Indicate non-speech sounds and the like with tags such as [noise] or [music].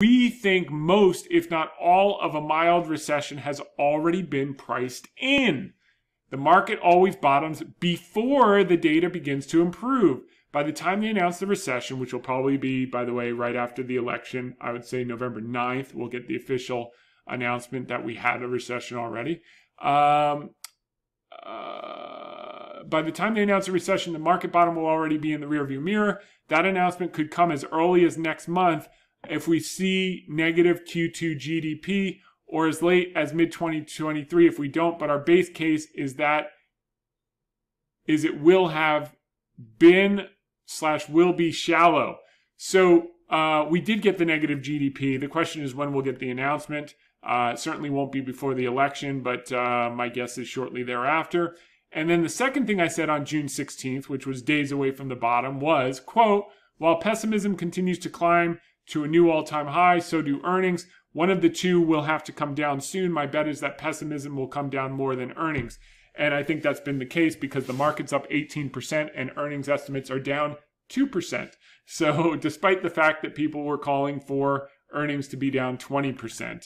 we think most, if not all, of a mild recession has already been priced in. The market always bottoms before the data begins to improve. By the time they announce the recession, which will probably be, by the way, right after the election, I would say November 9th, we'll get the official announcement that we had a recession already. Um, uh, by the time they announce a recession, the market bottom will already be in the rearview mirror. That announcement could come as early as next month if we see negative Q2 GDP or as late as mid 2023 if we don't. But our base case is that is it will have been slash will be shallow. So uh, we did get the negative GDP. The question is when we'll get the announcement. Uh, certainly won't be before the election, but uh, my guess is shortly thereafter. And then the second thing I said on June 16th, which was days away from the bottom, was, quote, while pessimism continues to climb to a new all-time high, so do earnings. One of the two will have to come down soon. My bet is that pessimism will come down more than earnings. And I think that's been the case because the market's up 18% and earnings estimates are down 2%. So, [laughs] despite the fact that people were calling for earnings to be down 20%.